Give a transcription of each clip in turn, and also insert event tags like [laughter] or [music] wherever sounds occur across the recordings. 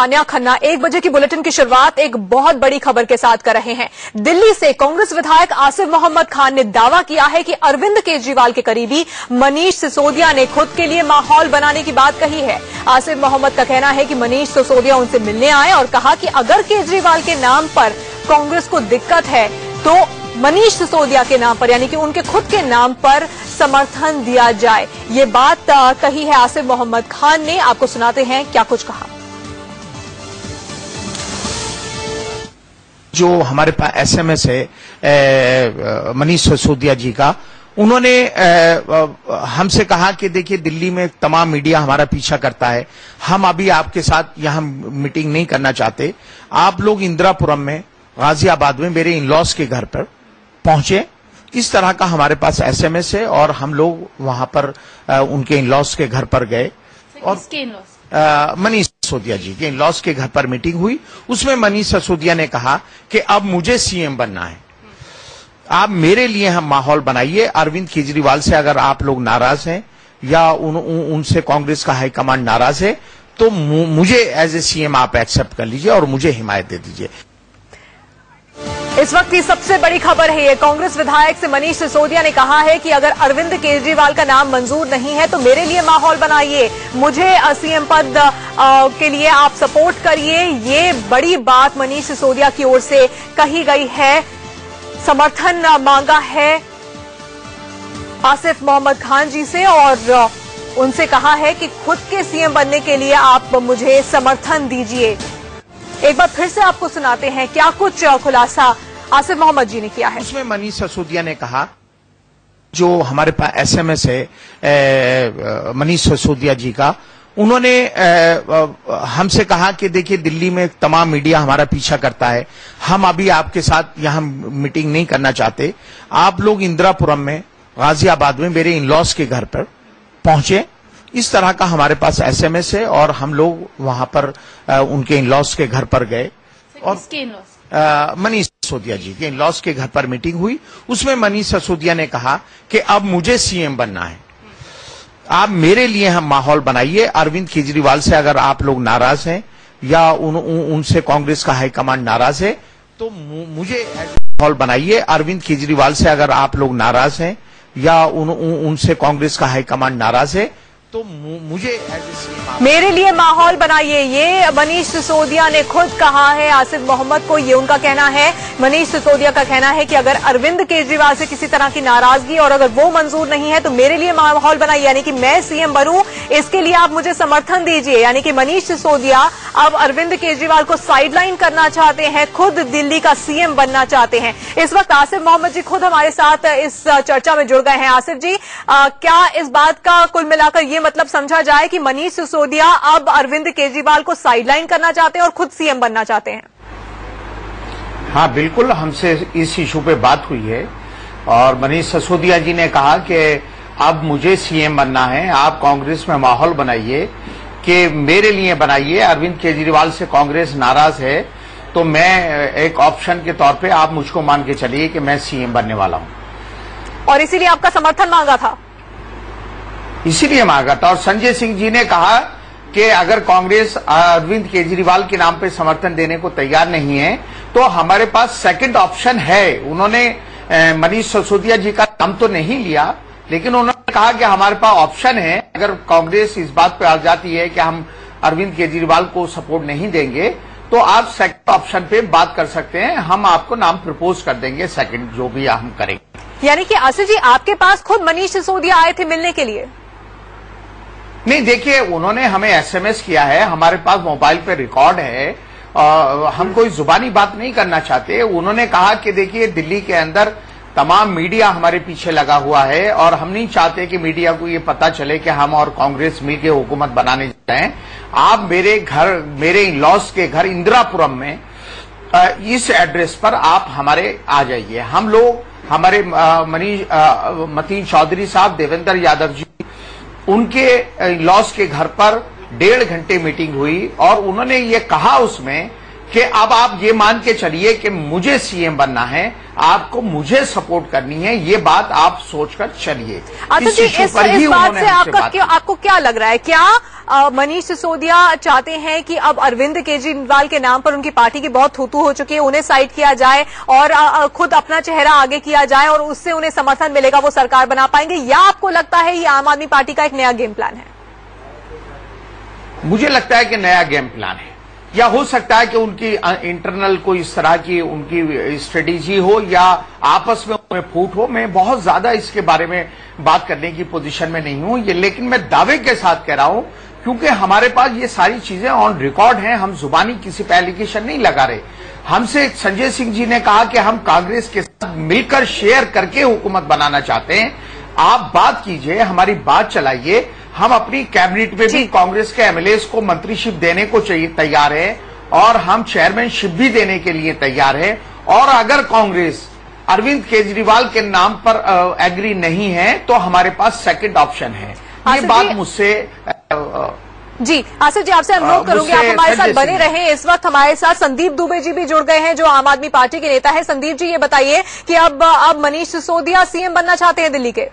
तान्या खन्ना, एक बजे की बुलेटिन की शुरुआत एक बहुत बड़ी खबर के साथ कर रहे हैं। दिल्ली से कांग्रेस विधायक आसिफ मोहम्मद खान ने दावा किया है कि अरविंद केजरीवाल के करीबी मनीष सिसोदिया ने खुद के लिए माहौल बनाने की बात कही है। आसिफ मोहम्मद का कहना है कि मनीष सिसोदिया उनसे मिलने आए और कहा कि अगर केजरीवाल के नाम पर कांग्रेस को दिक्कत है तो मनीष सिसोदिया के नाम पर, यानी कि उनके खुद के नाम पर समर्थन दिया जाए। ये बात कही है आसिफ मोहम्मद खान ने। आपको सुनाते हैं क्या कुछ कहा। जो हमारे पास एसएमएस है मनीष सिसोदिया जी का उन्होंने हमसे कहा कि देखिए दिल्ली में तमाम मीडिया हमारा पीछा करता है। हम अभी आपके साथ यहाँ मीटिंग नहीं करना चाहते। आप लोग इंदिरापुरम में गाजियाबाद में मेरे इन लॉस के घर पर पहुँचे। इस तरह का हमारे पास एसएमएस है और हम लोग वहाँ पर उनके इन लॉस के घर पर गए। और मनीष। सिसोदिया जी के इन लॉस के घर पर मीटिंग हुई। उसमें मनीष सिसोदिया ने कहा कि अब मुझे सीएम बनना है। आप मेरे लिए हम माहौल बनाइए। अरविंद केजरीवाल से अगर आप लोग नाराज़ हैं या उन, उन, उनसे कांग्रेस का हाईकमांड नाराज़ है तो मुझे एज ए सीएम आप एक्सेप्ट कर लीजिए और मुझे हिमायत दे दीजिए। इस वक्त की सबसे बड़ी खबर है ये। कांग्रेस विधायक से मनीष सिसोदिया ने कहा है कि अगर अरविंद केजरीवाल का नाम मंजूर नहीं है तो मेरे लिए माहौल बनाइए। मुझे सीएम पद के लिए आप सपोर्ट करिए। ये बड़ी बात मनीष सिसोदिया की ओर से कही गई है। समर्थन मांगा है आसिफ मोहम्मद खान जी से और उनसे कहा है कि खुद के सीएम बनने के लिए आप मुझे समर्थन दीजिए। एक बार फिर से आपको सुनाते हैं क्या कुछ खुलासा आसिफ मोहम्मद जी ने किया है। उसमें मनीष सिसोदिया ने कहा, जो हमारे पास एसएमएस है मनीष सिसोदिया जी का, उन्होंने हमसे कहा कि देखिए दिल्ली में तमाम मीडिया हमारा पीछा करता है। हम अभी आपके साथ यहाँ मीटिंग नहीं करना चाहते। आप लोग इंदिरापुरम में, गाजियाबाद में मेरे इन लॉस के घर पर पहुँचे। इस तरह का हमारे पास एसएमएस है और हम लोग वहाँ पर आ, उनके इन लॉस के घर पर गए। और मनीष सिसोदिया जी के इन लॉस के घर पर मीटिंग हुई। उसमें मनीष सिसोदिया ने कहा कि अब मुझे सीएम बनना है। आप मेरे लिए हम माहौल बनाइए। अरविंद केजरीवाल से अगर आप लोग नाराज़ हैं या उन, उन, उनसे कांग्रेस का हाईकमांड नाराज़ है तो मुझे माहौल बनाइए। अरविंद केजरीवाल से अगर आप लोग नाराज़ हैं या उन, उन, उनसे कांग्रेस का हाईकमांड नाराज़ है तो मुझे मेरे लिए माहौल बनाइए। ये मनीष सिसोदिया ने खुद कहा है, आसिफ मोहम्मद को ये उनका कहना है। मनीष सिसोदिया का कहना है कि अगर अरविंद केजरीवाल से किसी तरह की नाराज़गी और अगर वो मंजूर नहीं है तो मेरे लिए माहौल बनाइए। यानी कि मैं सीएम बनूं, इसके लिए आप मुझे समर्थन दीजिए। यानी कि मनीष सिसोदिया अब अरविंद केजरीवाल को साइडलाइन करना चाहते हैं, खुद दिल्ली का सीएम बनना चाहते हैं। इस वक्त आसिफ मोहम्मद जी खुद हमारे साथ इस चर्चा में जुड़ गए हैं। आसिफ जी क्या इस बात का कुल मिलाकर ये मतलब समझा जाए कि मनीष सिसोदिया अब अरविंद केजरीवाल को साइडलाइन करना चाहते हैं और खुद सीएम बनना चाहते हैं। हाँ बिल्कुल हमसे इस इशू पे बात हुई है। और मनीष सिसोदिया जी ने कहा कि अब मुझे सीएम बनना है आप कांग्रेस में माहौल बनाइए कि मेरे लिए बनाइए। अरविंद केजरीवाल से कांग्रेस नाराज़ है तो मैं एक ऑप्शन के तौर पे आप मुझको मान के चलिए कि मैं सीएम बनने वाला हूँ। और इसीलिए आपका समर्थन मांगा था। इसीलिए मांगा था। और संजय सिंह जी ने कहा कि अगर कांग्रेस अरविंद केजरीवाल के नाम पे समर्थन देने को तैयार नहीं है तो हमारे पास सेकंड ऑप्शन है। उन्होंने मनीष सिसोदिया जी का नाम तो नहीं लिया, लेकिन उन्होंने कहा कि हमारे पास ऑप्शन है। अगर कांग्रेस इस बात पर आ जाती है कि हम अरविंद केजरीवाल को सपोर्ट नहीं देंगे तो आप सेकंड ऑप्शन पे बात कर सकते हैं। हम आपको नाम प्रपोज कर देंगे सेकंड जो भी हम करेंगे। यानी कि आसिफ जी, आपके पास खुद मनीष सिसोदिया आए थे मिलने के लिए? नहीं देखिए उन्होंने हमें एसएमएस किया है हमारे पास मोबाइल पे रिकॉर्ड है आ, हम कोई जुबानी बात नहीं करना चाहते। उन्होंने कहा कि देखिए दिल्ली के अंदर तमाम मीडिया हमारे पीछे लगा हुआ है और हम नहीं चाहते कि मीडिया को ये पता चले कि हम और कांग्रेस मिलकर हुकूमत बनाने जा रहे हैं। आप मेरे घर मेरे इन लॉस के घर इंदिरापुरम में इस एड्रेस पर आप हमारे आ जाइए। हम लोग हमारे मनीष मतीन चौधरी साहब देवेंद्र यादव जी उनके लॉस के घर पर डेढ़ घंटे मीटिंग हुई और उन्होंने ये कहा उसमें कि अब आप ये मान के चलिए कि मुझे सीएम बनना है आपको मुझे सपोर्ट करनी है ये बात आप सोचकर चलिए। अच्छा जी इस, इस बात से आपका क्यों आपको क्या लग रहा है? क्या मनीष सिसोदिया चाहते हैं कि अब अरविंद केजरीवाल के नाम पर उनकी पार्टी की बहुत थूतू हो चुकी है उन्हें साइड किया जाए और आ, खुद अपना चेहरा आगे किया जाए और उससे उन्हें समर्थन मिलेगा वो सरकार बना पाएँगे? या आपको लगता है ये आम आदमी पार्टी का एक नया गेम प्लान है? मुझे लगता है कि नया गेम प्लान है। या हो सकता है कि उनकी इंटरनल कोई इस तरह की उनकी स्ट्रेटेजी हो या आपस में उनमें फूट हो। मैं बहुत ज़्यादा इसके बारे में बात करने की पोजीशन में नहीं हूँ। ये, लेकिन मैं दावे के साथ कह रहा हूँ, क्योंकि हमारे पास ये सारी चीज़ें ऑन रिकॉर्ड हैं। हम जुबानी किसी पे एलिगेशन नहीं लगा रहे। हमसे संजय सिंह जी ने कहा कि हम कांग्रेस के साथ मिलकर शेयर करके हुकूमत बनाना चाहते हैं। आप बात कीजिए, हमारी बात चलाइए। हम अपनी कैबिनेट में भी कांग्रेस के एमएलए को मंत्रीशिप देने को चाहिए तैयार है और हम चेयरमैनशिप भी देने के लिए तैयार है। और अगर कांग्रेस अरविंद केजरीवाल के नाम पर एग्री नहीं है तो हमारे पास सेकंड ऑप्शन है। ये बात मुझसे जी आसिफ जी आपसे अनुरोध करूँगी आप हमारे साथ बने रहे। इस वक्त हमारे साथ संदीप दुबे जी भी जुड़ गए हैं जो आम आदमी पार्टी के नेता है। संदीप जी ये बताइए कि अब अब मनीष सिसोदिया सीएम बनना चाहते हैं दिल्ली के।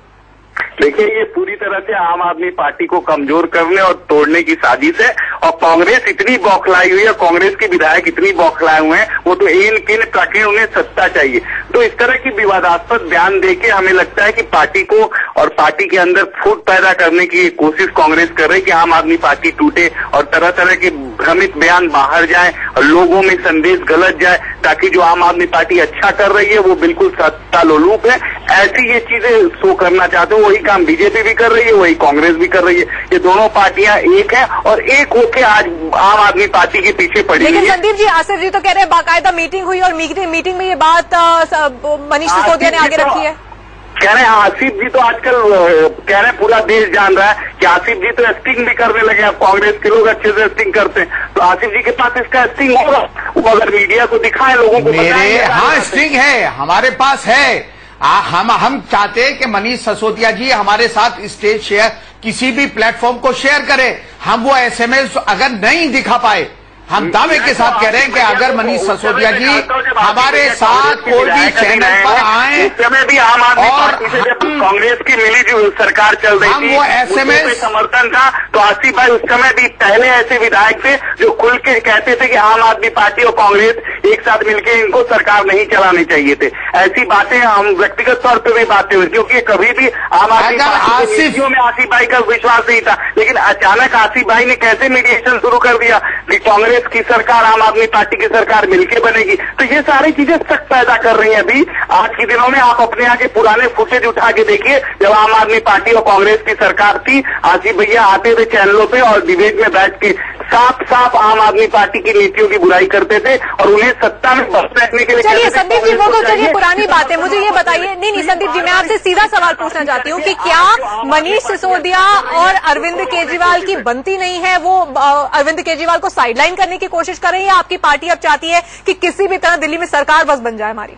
देखिए, ये पूरी तरह से आम आदमी पार्टी को कमज़ोर करने और तोड़ने की साजिश है और कांग्रेस इतनी बौखलाई हुई है, कांग्रेस के विधायक इतनी बौखलाए हुए हैं, वो तो इन किन प्रकरण उन्हें सत्ता चाहिए। तो इस तरह की विवादास्पद बयान देके हमें लगता है कि पार्टी को और पार्टी के अंदर फूट पैदा करने की कोशिश कांग्रेस कर रही है कि आम आदमी पार्टी टूटे और तरह तरह के भ्रमित बयान बाहर जाए और लोगों में संदेश गलत जाए, ताकि जो आम आदमी पार्टी अच्छा कर रही है, वो बिल्कुल सत्ता लोलूप है। ऐसी ये चीज़ें शो करना चाहते हो वही काम बीजेपी भी कर रही है वही कांग्रेस भी कर रही है। ये दोनों पार्टियाँ एक है और एक होके आज आम आदमी पार्टी के पीछे पड़ी लेकिन संदीप जी आसिफ जी तो कह रहे हैं बाकायदा मीटिंग हुई और मीटिंग में ये बात मनीष सिसोदिया ने आगे रखी है। कह रहे हैं आसिफ जी तो आजकल कह रहे हैं पूरा देश जान रहा है कि आसिफ जी तो स्टिंग भी करने लगे अब कांग्रेस के लोग अच्छे से स्टिंग करते हैं। तो आसिफ जी के पास इसका स्टिंग होगा? वो अगर मीडिया को दिखाए लोगों को मेरे हाँ स्टिंग है हमारे पास है। आ, हम हम चाहते हैं कि मनीष ससोदिया जी हमारे साथ स्टेज शेयर किसी भी प्लेटफॉर्म को शेयर करें। हम वो एसएमएस अगर नहीं दिखा पाए हम दावे के साथ कह रहे हैं कि अगर मनीष ससोदिया जी हमारे साथ कोई भी चैनल पर आए समय भी आम आदमी पार्टी से जब कांग्रेस की मिली जो सरकार चल रही थी वो एसएमएस समर्थन था। तो आसिफ भाई उस समय भी पहले ऐसे विधायक थे जो खुल के कहते थे कि आम आदमी पार्टी और कांग्रेस एक साथ मिलकर इनको सरकार नहीं चलानी चाहिए थे। ऐसी बातें हम व्यक्तिगत तौर पर भी बातें हुई क्योंकि कभी भी आम आदमी में आसिफ भाई का विश्वास नहीं था। लेकिन अचानक आसिफ भाई ने कैसे मीडिएशन शुरू कर दिया कि कांग्रेस कांग्रेस की सरकार, आम आदमी पार्टी की सरकार मिलकर बनेगी। तो ये सारी चीज़ें शक पैदा कर रही है अभी। आज के दिनों में आप अपने आगे पुराने फुटेज उठा के देखिए, जब आम आदमी पार्टी और कांग्रेस की सरकार थी आसिफ भैया आते थे चैनलों पर और डिबेट में बैठ के साफ़ साफ़ आम आदमी पार्टी की नीतियों की बुराई करते थे और उन्हें सत्ता में बस बैठने के लिए चलिए संदीप जी वो तो चलिए पुरानी बात है मुझे ये बताइए। नहीं नहीं संदीप जी मैं आपसे सीधा सवाल पूछना चाहती हूँ कि क्या मनीष सिसोदिया और अरविंद केजरीवाल की बनती नहीं है? वो अरविंद केजरीवाल को साइडलाइन करने की कोशिश कर रही है आपकी पार्टी अब चाहती है कि किसी भी तरह दिल्ली में सरकार बस बन जाए हमारी?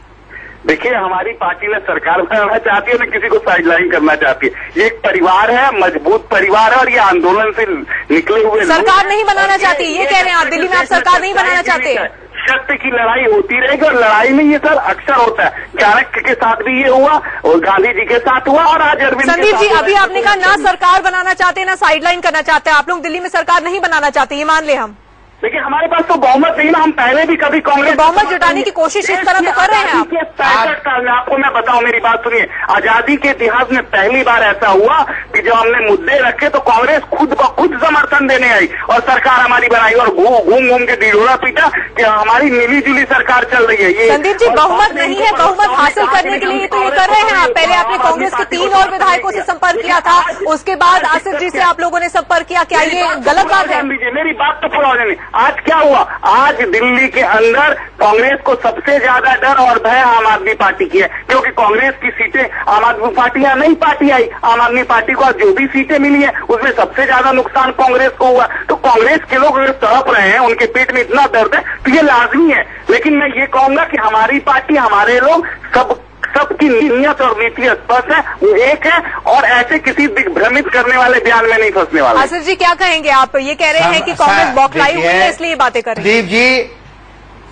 देखिए हमारी पार्टी ने सरकार बनाना चाहती है ना किसी को साइडलाइन करना चाहती है। ये एक परिवार है मज़बूत परिवार है और ये आंदोलन से निकले हुए सरकार नहीं बनाना चाहती ये कह रहे हैं आप दिल्ली में आप सरकार नहीं बनाना चाहते। शक्ति की लड़ाई होती रहेगी और लड़ाई में ये सर अक्सर होता है। चाणक्य के साथ भी ये हुआ और गांधी जी के साथ हुआ और आज अरविंद संदीप जी अभी आपने कहा ना सरकार बनाना चाहते ना साइडलाइन करना चाहते हैं। आप लोग दिल्ली में सरकार नहीं बनाना चाहते ये मान ले हम। देखिए हमारे पास तो बहुमत नहीं ना हम पहले भी कभी कांग्रेस तो बहुमत जुटाने की कोशिश इस तरह तो कर रहे हैं पैंसठ साल में आपको मैं बताऊँ मेरी बात सुनिए। आज़ादी के इतिहास में पहली बार ऐसा हुआ कि जब हमने मुद्दे रखे तो कांग्रेस खुद ब खुद समर्थन देने आई और सरकार हमारी बनाई और घूम घूम के डिडोरा पीटा कि हमारी मिली जुली सरकार चल रही है ये संदीप जी बहुमत नहीं है बहुमत हासिल करने के लिए तो ये कर रहे हैं आप। पहले आपने कांग्रेस के तीन और विधायकों से संपर्क किया था उसके बाद आसिफ जी से आप लोगों ने संपर्क किया क्या ये गलत बात है? मेरी बात तो पूरा हो जाने आज क्या हुआ? आज दिल्ली के अंदर कांग्रेस को सबसे ज़्यादा डर और भय आम आदमी पार्टी की है, क्योंकि कांग्रेस की सीटें आम आदमी पार्टी या नई पार्टी आई, आम आदमी पार्टी को आज जो भी सीटें मिली है, उसमें सबसे ज़्यादा नुकसान कांग्रेस को हुआ। तो कांग्रेस के लोग अगर तड़प रहे हैं, उनके पेट में इतना दर्द है तो ये लाजमी है। लेकिन मैं ये कहूँगा कि हमारी पार्टी, हमारे लोग सब सबकी नीयत और नीति स्पष्ट है वो एक है और ऐसे किसी दिग्भ्रमित करने वाले बयान में नहीं फंसने वाले। आसिफ जी क्या कहेंगे आप? ये कह रहे हैं कि कांग्रेस बौखलाई हुई है इसलिए बातें कर संदीप जी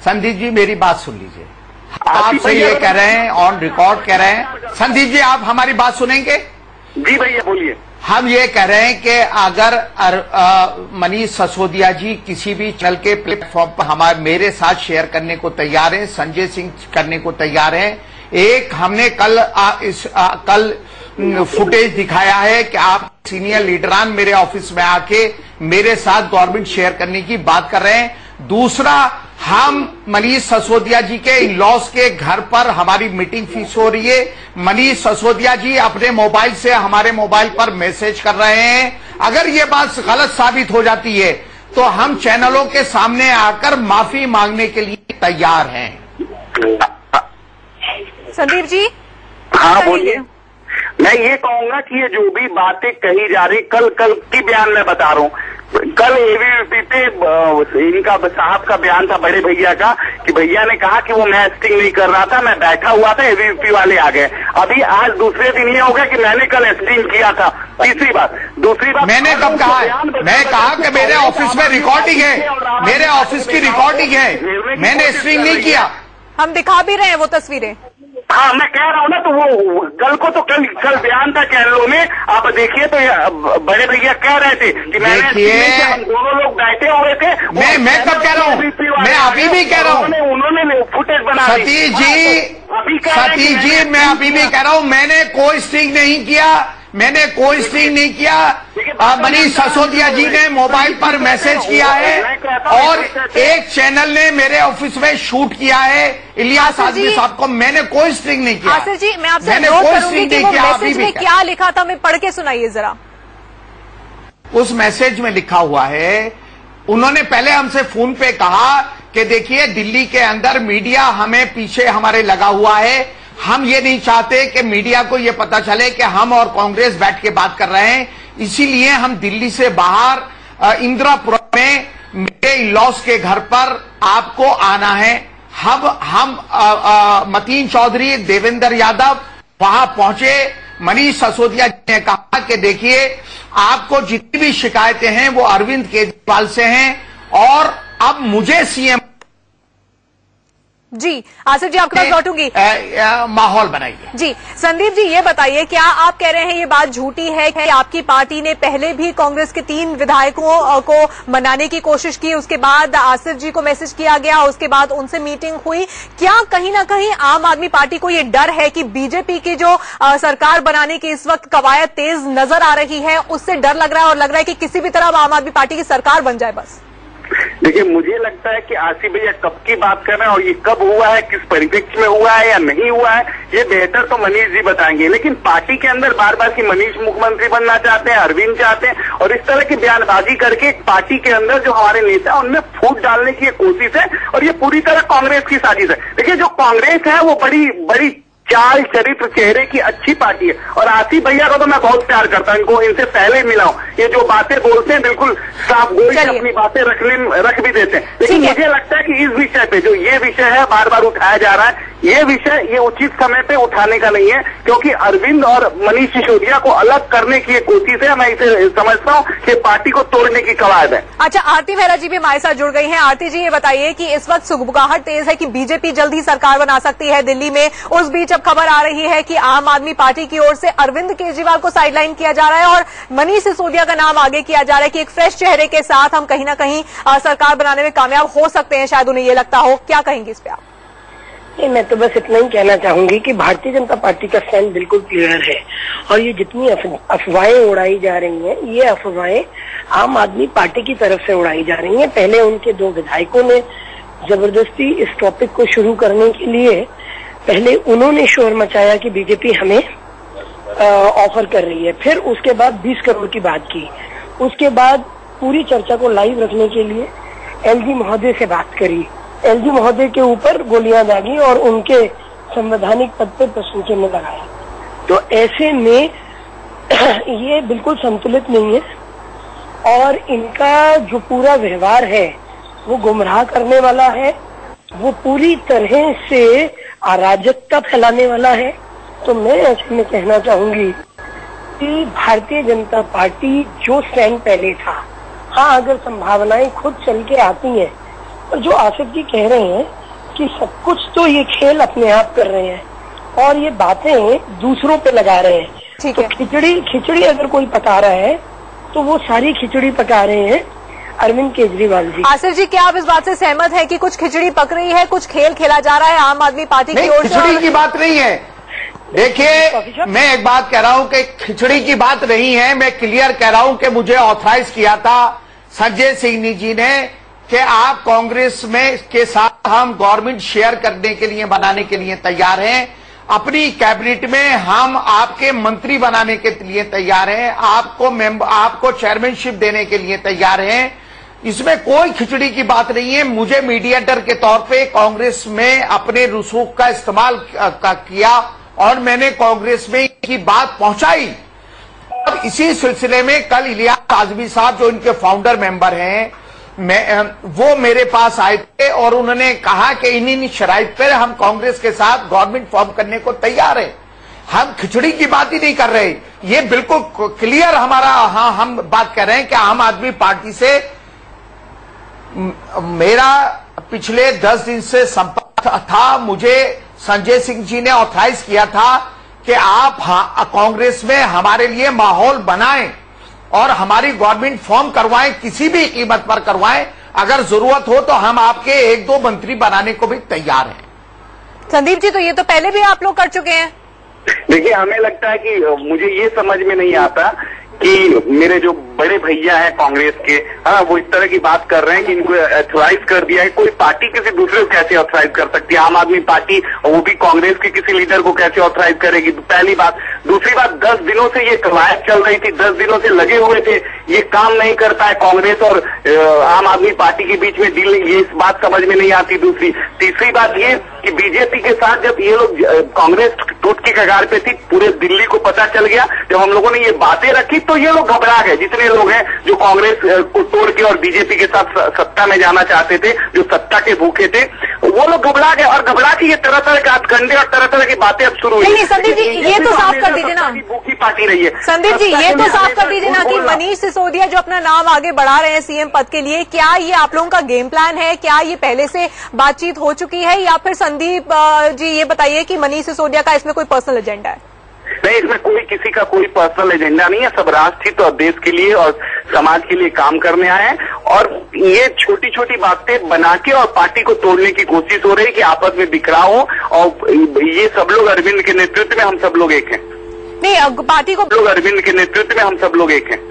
संदीप जी मेरी बात सुन लीजिए। आपसे ये कह रहे हैं ऑन रिकॉर्ड कह रहे हैं। संदीप जी आप हमारी बात सुनेंगे? जी भैया बोलिए। हम ये कह रहे हैं कि अगर मनीष ससोदिया जी किसी भी चल के प्लेटफॉर्म पर हमारे मेरे साथ शेयर करने को तैयार हैं संजय सिंह करने को तैयार हैं एक हमने कल आ, इस आ, कल फुटेज दिखाया है कि आप सीनियर लीडरान मेरे ऑफ़िस में आके मेरे साथ गवर्नमेंट शेयर करने की बात कर रहे हैं। दूसरा हम मनीष ससोदिया जी के इन लॉस के घर पर हमारी मीटिंग फ़ीस हो रही है। मनीष ससोदिया जी अपने मोबाइल से हमारे मोबाइल पर मैसेज कर रहे हैं। अगर ये बात गलत साबित हो जाती है तो हम चैनलों के सामने आकर माफ़ी मांगने के लिए तैयार हैं। संदीप जी? हाँ बोलिए। मैं ये कहूँगा कि ये जो भी बातें कही जा रही कल कल की बयान मैं बता रहा हूँ। कल एबीवीपी पे इनका साहब का बयान था बड़े भैया का कि भैया ने कहा कि वो मैं एक्टिंग नहीं कर रहा था मैं बैठा हुआ था एबीवीपी वाले आ गए। अभी आज दूसरे दिन ये हो गया कि मैंने कल एक्टिंग किया था। तीसरी बात। दूसरी बात मैंने कब कहा? है मैं कहा कि मेरे ऑफ़िस में रिकॉर्डिंग है। मेरे ऑफ़िस की रिकॉर्डिंग है। मैंने स्ट्रिंग नहीं किया। हम दिखा भी रहे हैं वो तस्वीरें। हाँ मैं कह रहा हूँ ना तो वो कल को तो कल कल बयान था चैनलों में आप देखिए तो ये बड़े भैया कह रहे थे कि मैंने। हम दोनों लोग बैठे हुए थे मैं- मैं कब कह रहा हूँ? मैं अभी भी कह रहा हूँ। उन्होंने फुटेज बना। सतीश हाँ, जी तो अभी कह सतीश जी मैं अभी भी कह रहा हूँ मैंने कोई स्टिंग नहीं किया मैंने कोई स्ट्रिंग नहीं किया। मनीष ससोदिया जी ने मोबाइल पर मैसेज किया है और एक चैनल ने मेरे ऑफ़िस में शूट किया है। इलियास जी- साहब को मैंने कोई स्ट्रिंग नहीं किया। जी मैं आपसे मैंने कोई करूँगी स्ट्रिंग नहीं किया अभी भी क्या लिखा था मैं पढ़ के सुनाइए जरा। उस मैसेज में लिखा हुआ है उन्होंने पहले हमसे फ़ोन पे कहा कि देखिए दिल्ली के अंदर मीडिया हमें पीछे हमारे लगा हुआ है। हम ये नहीं चाहते कि मीडिया को ये पता चले कि हम और कांग्रेस बैठ के बात कर रहे हैं। इसीलिए हम दिल्ली से बाहर इंदिरापुरम में मेरे लॉस के घर पर आपको आना है। हम हम अ, अ, मतीन चौधरी देवेंद्र यादव वहाँ पहुँचे। मनीष ससोदिया जी ने कहा कि देखिए आपको जितनी भी शिकायतें हैं वो अरविंद केजरीवाल से हैं और अब मुझे सीएम जी आसिफ जी आपके पास लौटूँगी। माहौल बनाइए। जी संदीप जी ये बताइए क्या आप कह रहे हैं ये बात झूठी है कि आपकी पार्टी ने पहले भी कांग्रेस के तीन विधायकों को मनाने की कोशिश की उसके बाद आसिफ जी को मैसेज किया गया उसके बाद उनसे मीटिंग हुई? क्या कहीं ना कहीं आम आदमी पार्टी को ये डर है कि बीजेपी की जो सरकार बनाने की इस वक्त कवायद तेज नज़र आ रही है उससे डर लग रहा है और लग रहा है कि किसी भी तरह आम आदमी पार्टी की सरकार बन जाए बस? देखिए, मुझे लगता है कि आसिफ भैया कब की बात कर रहे हैं और ये कब हुआ है, किस परिप्रेक्ष्य में हुआ है या नहीं हुआ है, ये बेहतर तो मनीष जी बताएँगे। लेकिन पार्टी के अंदर बार बार की मनीष मुख्यमंत्री बनना चाहते हैं, अरविंद चाहते हैं, और इस तरह की बयानबाजी करके पार्टी के अंदर जो हमारे नेता हैं, उनमें फूट डालने की कोशिश है, और ये पूरी तरह कांग्रेस की साजिश है। देखिए, जो कांग्रेस है, वो बड़ी बड़ी चाल चरित्र चेहरे की अच्छी पार्टी है। और आसिफ भैया को तो मैं बहुत प्यार करता हूँ इनको इनसे पहले मिला हूँ। ये जो बातें बोलते हैं बिल्कुल साफ़ से अपनी बातें रखने रख भी देते हैं। लेकिन मुझे लगता है कि इस विषय पे जो ये विषय है बार बार उठाया जा रहा है ये विषय ये उचित समय पे उठाने का नहीं है क्योंकि अरविंद और मनीष सिसोदिया को अलग करने की कोशिश है। मैं इसे समझता हूँ कि पार्टी को तोड़ने की कवायद है। अच्छा आरती मेहरा जी भी हमारे साथ जुड़ गई हैं। आरती जी ये बताइए कि इस वक्त सुगबुगाहट तेज है कि बीजेपी जल्द ही सरकार बना सकती है दिल्ली में? उस बीच अब खबर आ रही है कि आम आदमी पार्टी की ओर से अरविंद केजरीवाल को साइडलाइन किया जा रहा है और मनीष सिसोदिया का नाम आगे किया जा रहा है कि एक फ्रेश चेहरे के साथ हम कहीं ना कहीं सरकार बनाने में कामयाब हो सकते हैं, शायद उन्हें ये लगता हो। क्या कहेंगे इस पे आप? नहीं, मैं तो बस इतना ही कहना चाहूँगी कि भारतीय जनता पार्टी का स्टैंड बिल्कुल क्लियर है और ये जितनी अफवाहें उड़ाई जा रही हैं, ये अफवाहें आम आदमी पार्टी की तरफ़ से उड़ाई जा रही हैं। पहले उनके दो विधायकों ने ज़बरदस्ती इस टॉपिक को शुरू करने के लिए पहले उन्होंने शोर मचाया कि बीजेपी हमें ऑफ़र कर रही है। फिर उसके बाद 20 करोड़ की बात की। उसके बाद पूरी चर्चा को लाइव रखने के लिए एलजी महोदय से बात करी। एलजी महोदय के ऊपर गोलियाँ दागी और उनके संवैधानिक पद पर प्रश्न चिन्ह लगाया तो ऐसे में [clears throat] ये बिल्कुल संतुलित नहीं है और इनका जो पूरा व्यवहार है, वो गुमराह करने वाला है। वो पूरी तरह से अराजकता फैलाने वाला है तो मैं ऐसे में कहना चाहूँगी कि भारतीय जनता पार्टी जो स्टैंड पहले था हाँ अगर संभावनाएँ खुद चल के आती हैं और जो आसिफ जी कह रहे हैं कि सब कुछ तो ये खेल अपने आप कर रहे हैं और ये बातें दूसरों पे लगा रहे हैं ठीक तो है। खिचड़ी खिचड़ी अगर कोई पका रहा है तो वो सारी खिचड़ी पका रहे हैं अरविंद केजरीवाल जी। आसिफ जी क्या आप इस बात से सहमत हैं कि कुछ खिचड़ी पक रही है कुछ खेल खेला जा रहा है आम आदमी पार्टी की ओर से खिचड़ी और- की बात नहीं है। देखिए मैं एक बात कह रहा हूँ कि खिचड़ी की बात नहीं है मैं क्लियर कह रहा हूँ कि मुझे ऑथराइज किया था संजय सिंह जी ने कि आप कांग्रेस में के साथ हम गवर्नमेंट शेयर करने के लिए बनाने के लिए तैयार हैं। अपनी कैबिनेट में हम आपके मंत्री बनाने के लिए तैयार हैं आपको मेंबर आपको चेयरमैनशिप देने के लिए तैयार हैं। इसमें कोई खिचड़ी की बात नहीं है। मुझे मीडिएटर के तौर पे कांग्रेस में अपने रसूख का इस्तेमाल किया और मैंने कांग्रेस में की बात पहुंचाई। और इसी सिलसिले में कल इलियास आजमी साहब, जो इनके फाउंडर मेंबर हैं, मैं वो मेरे पास आए थे और उन्होंने कहा कि इन इन शराइत पर हम कांग्रेस के साथ गवर्नमेंट फॉर्म करने को तैयार है। हम खिचड़ी की बात ही नहीं कर रहे। ये बिल्कुल क्लियर हमारा हाँ हम बात कर रहे हैं कि आम आदमी पार्टी से मेरा पिछले दस दिन से संपर्क था मुझे संजय सिंह जी ने ऑथराइज किया था कि आप कांग्रेस में हमारे लिए माहौल बनाएँ और हमारी गवर्नमेंट फॉर्म करवाएँ किसी भी कीमत पर करवाएँ। अगर ज़रूरत हो तो हम आपके एक दो मंत्री बनाने को भी तैयार हैं। संदीप जी तो ये तो पहले भी आप लोग कर चुके हैं। देखिए हमें लगता है कि मुझे ये समझ में नहीं आता कि मेरे जो बड़े भैया हैं कांग्रेस के हाँ वो इस तरह की बात कर रहे हैं कि इनको ऑथराइज कर दिया है। कोई पार्टी किसी दूसरे को कैसे ऑथोराइज कर सकती है? आम आदमी पार्टी वो भी कांग्रेस के किसी लीडर को कैसे ऑथराइज करेगी? पहली बात। दूसरी बात, दस दिनों से ये कवायद चल रही थी, दस दिनों से लगे हुए थे। ये काम नहीं करता है कांग्रेस और आम आदमी पार्टी के बीच में डील ये इस बात समझ में नहीं आती दूसरी। तीसरी बात ये कि बीजेपी के साथ जब ये लोग कांग्रेस टूट की कगार पे थी पूरे दिल्ली को पता चल गया जब हम लोगों ने ये बातें रखी तो ये लोग घबरा गए। जितने लोग हैं जो कांग्रेस को तोड़ के और बीजेपी के साथ सत्ता में जाना चाहते थे जो सत्ता के भूखे थे वो लोग घबरा गए और घबरा के ये तरह तरह के हथकंडे और तरह तरह की बातें अब शुरू हुई। संदीप जी, ये तो साफ़ कर दीजिए ना। भूखी पार्टी रही है। संदीप जी ये तो साफ़ कर दीजिए ना कि मनीष सिसोदिया जो अपना नाम आगे बढ़ा रहे हैं सीएम पद के लिए क्या ये आप लोगों का गेम प्लान है? क्या ये पहले से बातचीत हो चुकी है या फिर संदीप जी ये बताइए कि मनीष सिसोदिया का इसमें कोई पर्सनल एजेंडा है? नहीं इसमें कोई किसी का कोई पर्सनल एजेंडा नहीं है। सब राष्ट्रहित और देश के लिए और समाज के लिए काम करने आए हैं। और ये छोटी छोटी बातें बना के और पार्टी को तोड़ने की कोशिश हो रही है कि आपस में बिखराव हो और ये सब लोग अरविंद के नेतृत्व में हम सब लोग एक हैं। नहीं पार्टी को लोग अरविंद के नेतृत्व में हम सब लोग एक हैं।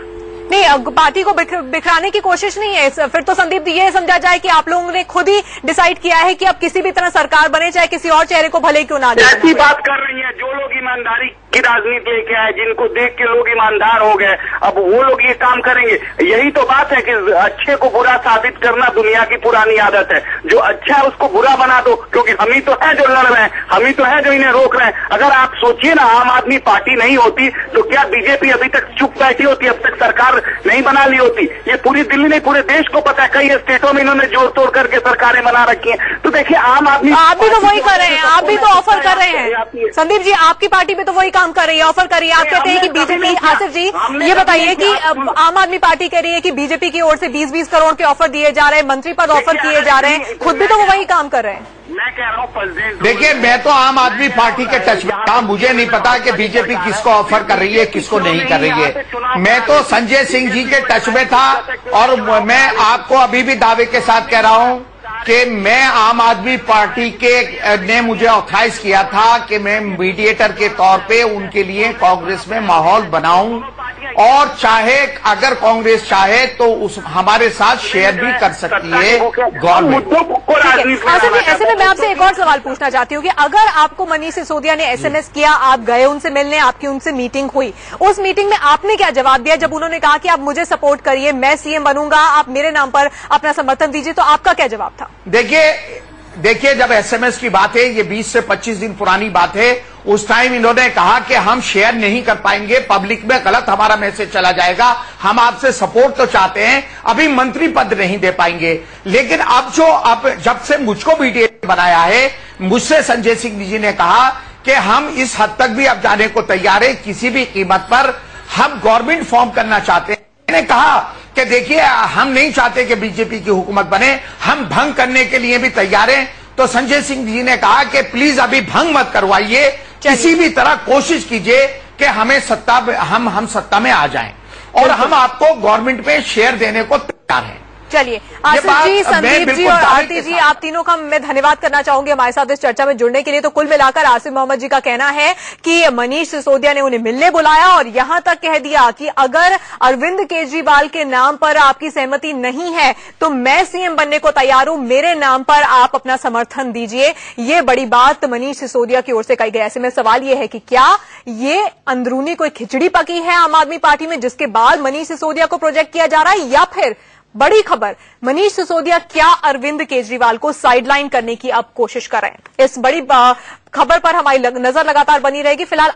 नहीं पार्टी को बिखर- बिखराने की कोशिश नहीं है फिर तो संदीप ये समझा जाए कि आप लोगों ने खुद ही डिसाइड किया है कि अब किसी भी तरह सरकार बने चाहे किसी और चेहरे को भले क्यों ना जाए ऐसी बात कर रही है जो लोग ईमानदारी की राजनीति लेके आए जिनको देख के लोग ईमानदार हो गए अब वो लोग ये काम करेंगे। यही तो बात है कि अच्छे को बुरा साबित करना दुनिया की पुरानी आदत है। जो अच्छा है उसको बुरा बना दो क्योंकि हम ही तो है जो लड़ रहे हैं हम ही तो है जो इन्हें रोक रहे हैं। अगर आप सोचिए ना आम आदमी पार्टी नहीं होती तो क्या बीजेपी अभी तक चुप बैठी होती अब तक सरकार नहीं बना ली होती? ये पूरी दिल्ली नहीं पूरे देश को पता है कई स्टेटों में इन्होंने जोड़ तोड़ करके सरकारें बना रखी हैं। तो देखिए आम आदमी आप भी तो वही कर रहे हैं आप भी तो ऑफ़र कर रहे हैं। संदीप जी आपकी पार्टी में तो वही काम कर रही है ऑफ़र कर रही है आप कहते हैं कि बीजेपी आसिफ जी ये बताइए कि आम आदमी पार्टी कह रही है कि बीजेपी की ओर से 20-20 करोड़ के ऑफ़र दिए जा रहे हैं मंत्री पद ऑफ़र किए जा रहे हैं खुद भी तो वो वही काम कर रहे हैं। मैं कह रहा हूँ प्रेसिडेंट देखिए मैं तो आम आदमी पार्टी के टच में था मुझे नहीं पता कि बीजेपी किसको ऑफ़र कर रही है किसको नहीं कर रही है। मैं तो संजय सिंह जी के टच में था और मैं आपको अभी भी दावे के साथ कह रहा हूँ कि मैं आम आदमी पार्टी के ने मुझे ऑथराइज किया था कि मैं मीडिएटर के तौर पे उनके लिए कांग्रेस में माहौल बनाऊँ। और चाहे अगर कांग्रेस चाहे तो उस हमारे साथ शेयर भी कर सकती है गवर्नमेंट मुद्दों को ठीक है। राजनीति में आसिफ जी लाना ऐसे में मैं आपसे एक और सवाल पूछना चाहती हूँ कि अगर आपको मनीष सिसोदिया ने एसएमएस किया आप गए उनसे मिलने आपकी उनसे मीटिंग हुई उस मीटिंग में आपने क्या जवाब दिया? जब उन्होंने कहा कि आप मुझे सपोर्ट करिए मैं सीएम बनूँगा आप मेरे नाम पर अपना समर्थन दीजिए तो आपका क्या जवाब था? देखिए देखिए जब एसएमएस की बात है ये 20 से 25 दिन पुरानी बात है उस टाइम इन्होंने कहा कि हम शेयर नहीं कर पाएँगे पब्लिक में गलत हमारा मैसेज चला जाएगा, हम आपसे सपोर्ट तो चाहते हैं, अभी मंत्री पद नहीं दे पाएँगे। लेकिन अब जो अब जब से मुझको मीडिया बनाया है, मुझसे संजय सिंह जी ने कहा कि हम इस हद तक भी अब जाने को तैयार है, किसी भी कीमत पर हम गवर्नमेंट फॉर्म करना चाहते हैं। मैंने कहा कि देखिए, हम नहीं चाहते कि बीजेपी की हुकूमत बने, हम भंग करने के लिए भी तैयार हैं तो संजय सिंह जी ने कहा कि प्लीज़ अभी भंग मत करवाइए। किसी भी तरह कोशिश कीजिए कि हमें सत्ता हम हम सत्ता में आ जाएँ। और हम आपको गवर्नमेंट में शेयर देने को तैयार हैं। चलिए आसिफ जी संदीप जी और आरती जी आप तीनों का मैं धन्यवाद करना चाहूँगी हमारे साथ इस चर्चा में जुड़ने के लिए। तो कुल मिलाकर आसिफ मोहम्मद जी का कहना है कि मनीष सिसोदिया ने उन्हें मिलने बुलाया और यहाँ तक कह दिया कि अगर अरविंद केजरीवाल के नाम पर आपकी सहमति नहीं है तो मैं सीएम बनने को तैयार हूँ। मेरे नाम पर आप अपना समर्थन दीजिए। ये बड़ी बात मनीष सिसोदिया की ओर से कही गई। ऐसे में सवाल ये है कि क्या ये अंदरूनी कोई खिचड़ी पकी है आम आदमी पार्टी में जिसके बाद मनीष सिसोदिया को प्रोजेक्ट किया जा रहा है या फिर बड़ी खबर। मनीष सिसोदिया, क्या अरविंद केजरीवाल को साइडलाइन करने की अब कोशिश कर रहे हैं? इस बड़ी खबर पर हमारी नज़र लगातार बनी रहेगी। फ़िलहाल